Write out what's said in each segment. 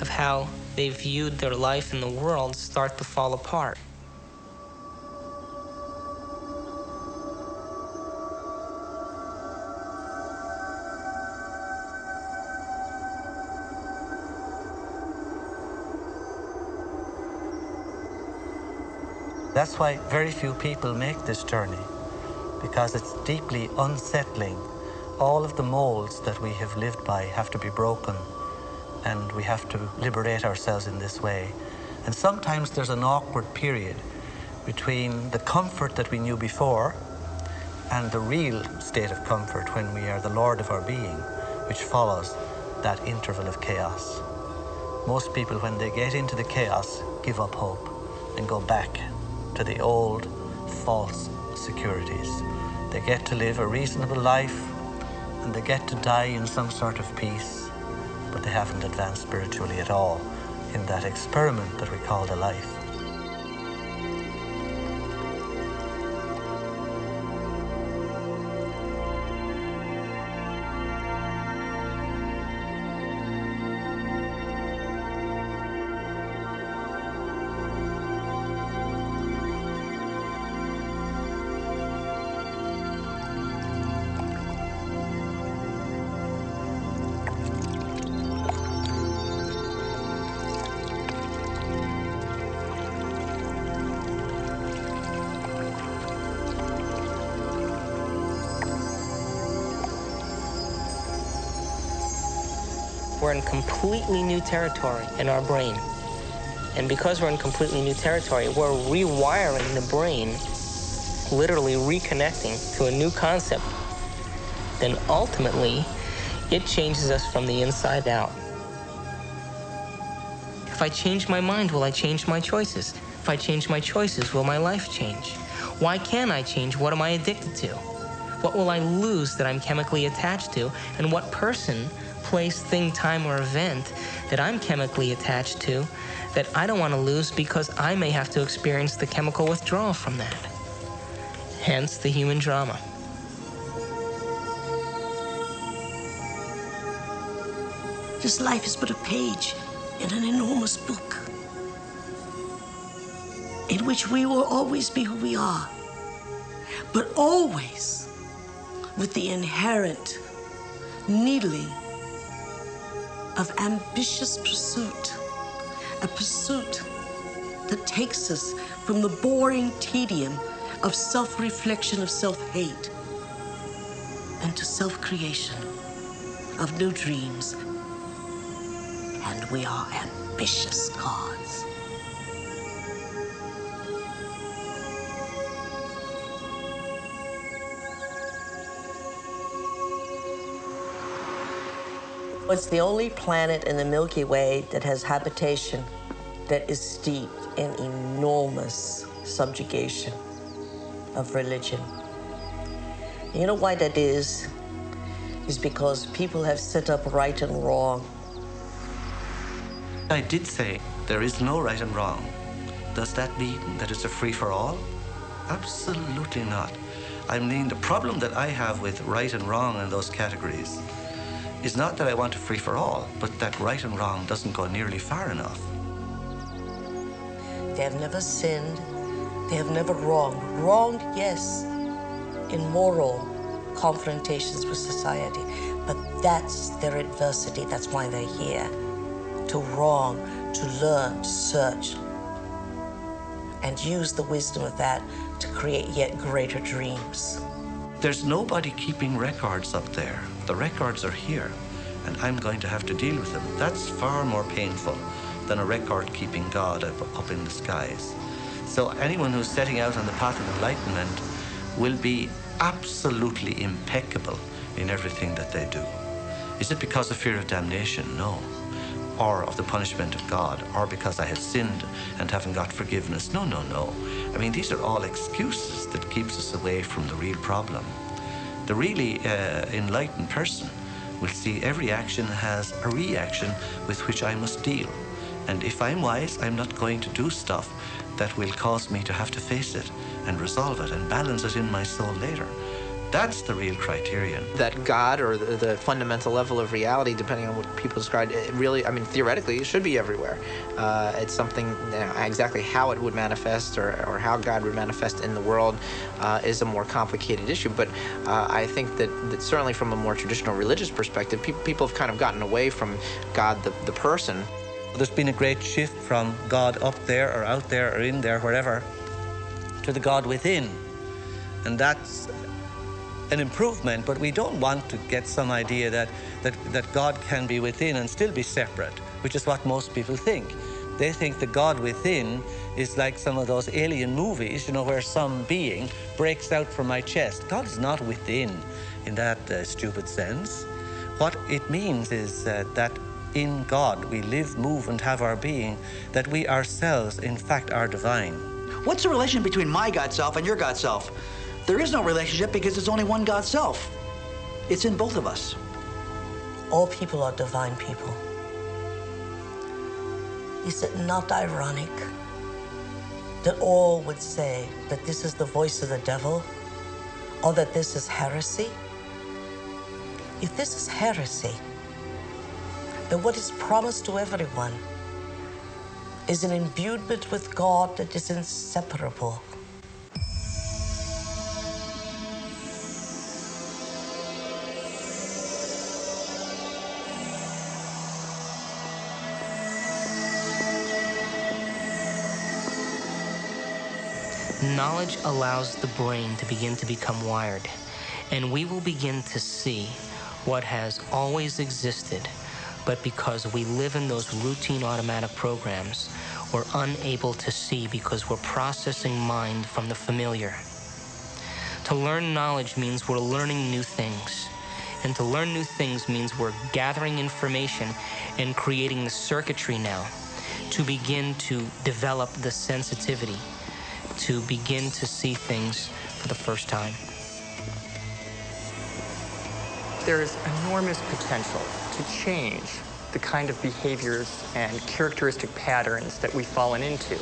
of how they viewed their life in the world start to fall apart. That's why very few people make this journey, because it's deeply unsettling. All of the molds that we have lived by have to be broken, and we have to liberate ourselves in this way. And sometimes there's an awkward period between the comfort that we knew before and the real state of comfort when we are the Lord of our being, which follows that interval of chaos. Most people, when they get into the chaos, give up hope and go back to the old false securities. They get to live a reasonable life and they get to die in some sort of peace, but they haven't advanced spiritually at all in that experiment that we call the life. We're in completely new territory in our brain. And because we're in completely new territory, we're rewiring the brain, literally reconnecting to a new concept. Then ultimately, it changes us from the inside out. If I change my mind, will I change my choices? If I change my choices, will my life change? Why can't I change? What am I addicted to? What will I lose that I'm chemically attached to? And what person place, thing, time, or event that I'm chemically attached to that I don't want to lose because I may have to experience the chemical withdrawal from that. Hence the human drama. This life is but a page in an enormous book in which we will always be who we are, but always with the inherent needling of ambitious pursuit, a pursuit that takes us from the boring tedium of self reflection, of self hate, and to self creation of new dreams. And we are ambitious gods. It's the only planet in the Milky Way that has habitation that is steeped in enormous subjugation of religion. You know why that is? Is because people have set up right and wrong. I did say there is no right and wrong. Does that mean that it's a free for all? Absolutely not. I mean, the problem that I have with right and wrong in those categories is not that I want a free for all, but that right and wrong doesn't go nearly far enough. They have never sinned. They have never wronged. Wronged, yes, in moral confrontations with society. But that's their adversity. That's why they're here. To wrong, to learn, to search, and use the wisdom of that to create yet greater dreams. There's nobody keeping records up there. The records are here, and I'm going to have to deal with them. That's far more painful than a record keeping God up, up in the skies. So anyone who's setting out on the path of enlightenment will be absolutely impeccable in everything that they do. Is it because of fear of damnation? No. Or of the punishment of God, or because I have sinned and haven't got forgiveness? No, no, no. I mean, these are all excuses that keeps us away from the real problem. The really uh, enlightened person will see every action has a reaction with which I must deal. And if I'm wise, I'm not going to do stuff that will cause me to have to face it and resolve it and balance it in my soul later. That's the real criterion. that God or the, the fundamental level of reality, depending on what people describe, it really, I mean, theoretically, it should be everywhere. Uh, it's something, you know, exactly how it would manifest or, or how God would manifest in the world uh, is a more complicated issue. But uh, I think that, that certainly from a more traditional religious perspective, pe- people have kind of gotten away from God the, the person. There's been a great shift from God up there or out there or in there, wherever, to the God within. And that's an improvement, but we don't want to get some idea that, that, that God can be within and still be separate, which is what most people think. They think the God within is like some of those alien movies, you know, where some being breaks out from my chest. God is not within in that uh, stupid sense. What it means is uh, that in God we live, move, and have our being, that we ourselves, in fact, are divine. What's the relation between my God self and your God self? There is no relationship because it's only one God self. It's in both of us. All people are divine people. Is it not ironic that all would say that this is the voice of the devil or that this is heresy? If this is heresy, then what is promised to everyone is an imbuement with God that is inseparable. Knowledge allows the brain to begin to become wired, and we will begin to see what has always existed, but because we live in those routine automatic programs, we're unable to see because we're processing mind from the familiar. To learn knowledge means we're learning new things. And to learn new things means we're gathering information and creating the circuitry now to begin to develop the sensitivity, to begin to see things for the first time. There is enormous potential to change the kind of behaviors and characteristic patterns that we've fallen into.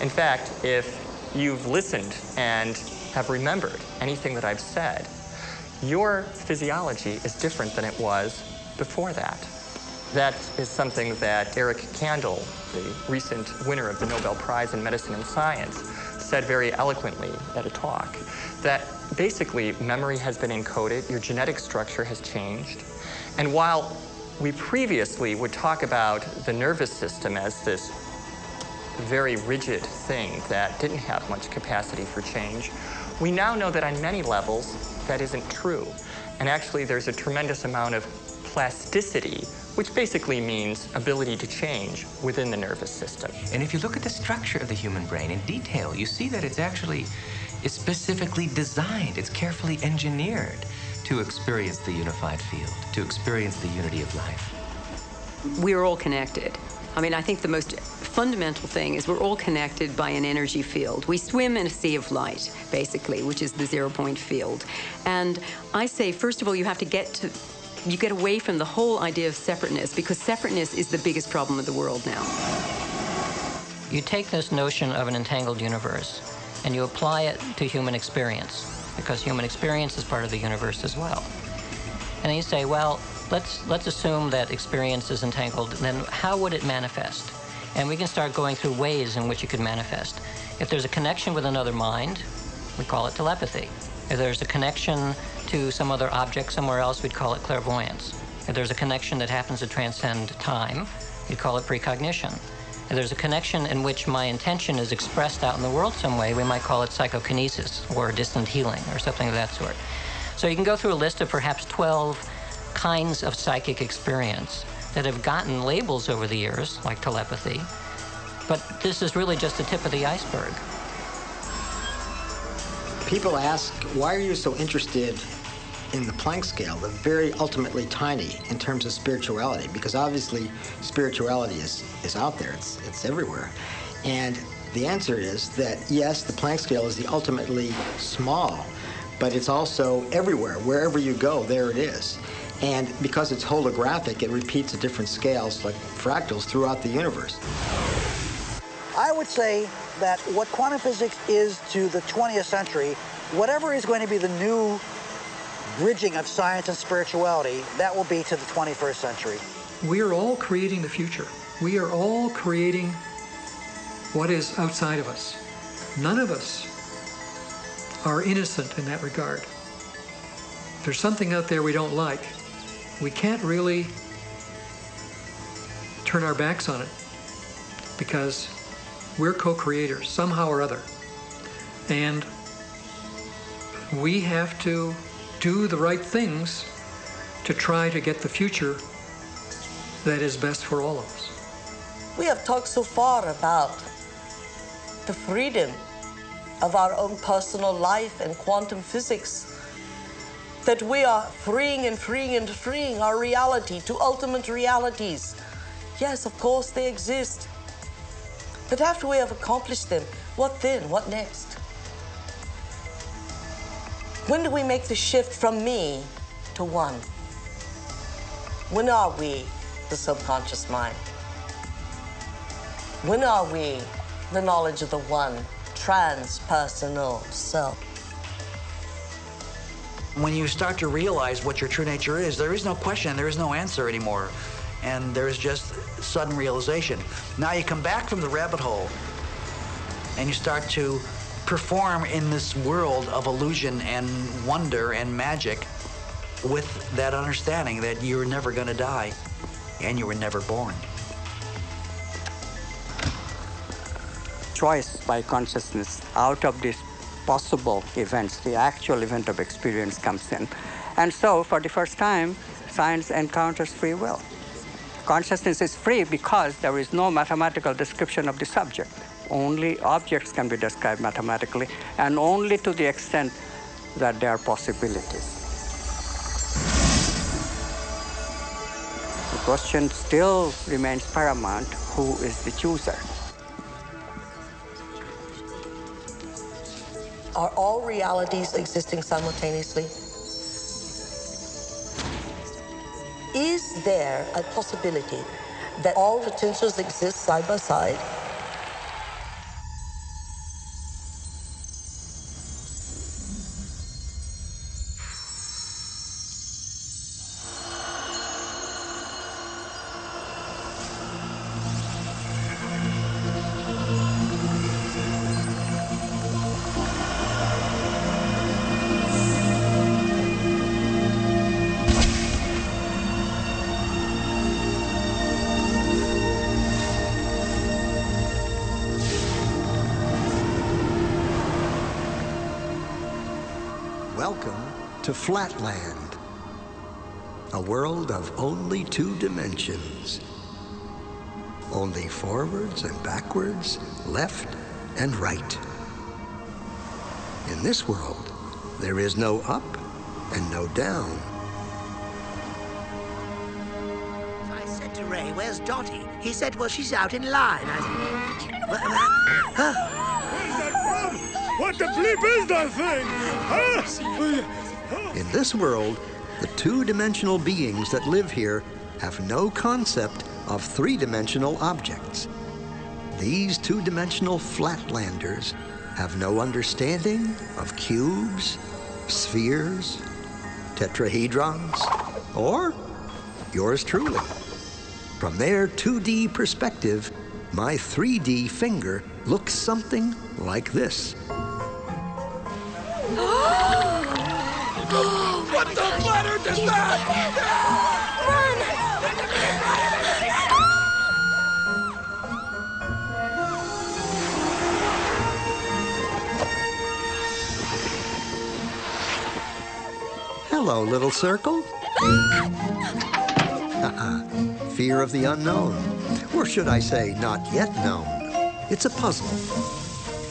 In fact, if you've listened and have remembered anything that I've said, your physiology is different than it was before that. That is something that Eric Kandel, the recent winner of the Nobel Prize in Medicine and Science, said very eloquently at a talk. That basically memory has been encoded, your genetic structure has changed, and while we previously would talk about the nervous system as this very rigid thing that didn't have much capacity for change, we now know that on many levels that isn't true. And actually, there's a tremendous amount of plasticity, which basically means ability to change within the nervous system. And if you look at the structure of the human brain in detail, you see that it's actually it's specifically designed, it's carefully engineered to experience the unified field, to experience the unity of life. We're all connected. I mean, I think the most fundamental thing is we're all connected by an energy field. We swim in a sea of light, basically, which is the zero point field. And I say, first of all, you have to get to you get away from the whole idea of separateness because separateness is the biggest problem of the world now. You take this notion of an entangled universe and you apply it to human experience because human experience is part of the universe as well. And you say, well, let's let's assume that experience is entangled. Then how would it manifest? And we can start going through ways in which it could manifest. If there's a connection with another mind, we call it telepathy. If there's a connection to some other object somewhere else, we'd call it clairvoyance. If there's a connection that happens to transcend time, we'd call it precognition. If there's a connection in which my intention is expressed out in the world some way, we might call it psychokinesis or distant healing or something of that sort. So you can go through a list of perhaps 12 kinds of psychic experience that have gotten labels over the years, like telepathy. But this is really just the tip of the iceberg. People ask, why are you so interested in the Planck scale, the very ultimately tiny in terms of spirituality? Because obviously spirituality is, is out there, it's, it's everywhere. And the answer is that yes, the Planck scale is the ultimately small, but it's also everywhere. Wherever you go, there it is. And because it's holographic, it repeats at different scales, like fractals, throughout the universe. I would say that what quantum physics is to the 20th century, whatever is going to be the new bridging of science and spirituality, that will be to the 21st century. We are all creating the future. We are all creating what is outside of us. None of us are innocent in that regard. If there's something out there we don't like, we can't really turn our backs on it because we're co-creators somehow or other. And we have to do the right things to try to get the future that is best for all of us. We have talked so far about the freedom of our own personal life and quantum physics that we are freeing and freeing and freeing our reality to ultimate realities. Yes, of course, they exist. But after we have accomplished them, what then? What next? When do we make the shift from me to one? When are we the subconscious mind? When are we the knowledge of the one, transpersonal self? When you start to realize what your true nature is, there is no question, there is no answer anymore. And there's just sudden realization. Now you come back from the rabbit hole and you start to perform in this world of illusion and wonder and magic with that understanding that you're never going to die and you were never born. Choice by consciousness out of these possible events, the actual event of experience comes in. And so, for the first time, science encounters free will. Consciousness is free because there is no mathematical description of the subject. Only objects can be described mathematically, and only to the extent that there are possibilities. The question still remains paramount who is the chooser? Are all realities existing simultaneously? Is there a possibility that all potentials exist side by side? Welcome to Flatland, a world of only two dimensions. Only forwards and backwards, left and right. In this world, there is no up and no down. I said to Ray, where's Dottie? He said, well, she's out in line. I uh, uh, is thing? In this world, the two dimensional beings that live here have no concept of three dimensional objects. These two dimensional flatlanders have no understanding of cubes, spheres, tetrahedrons, or yours truly. From their 2D perspective, my 3D finger looks something like this. what the platter is that? Run! Hello, little circle. Uh-uh. Fear of the unknown. Or should I say, not yet known. It's a puzzle.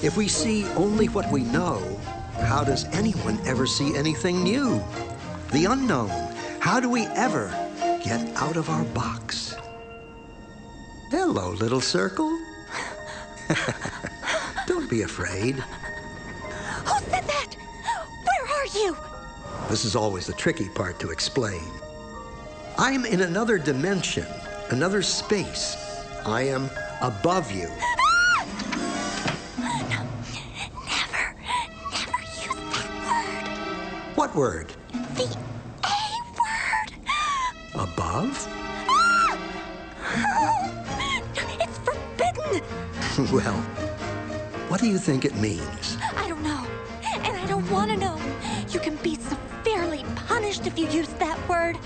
If we see only what we know, how does anyone ever see anything new? The unknown. How do we ever get out of our box? Hello, little circle. Don't be afraid. Who said that? Where are you? This is always the tricky part to explain. I'm in another dimension, another space. I am above you. Word? The A word. Above? It's forbidden. well, what do you think it means? I don't know. And I don't want to know. You can be severely punished if you use that word.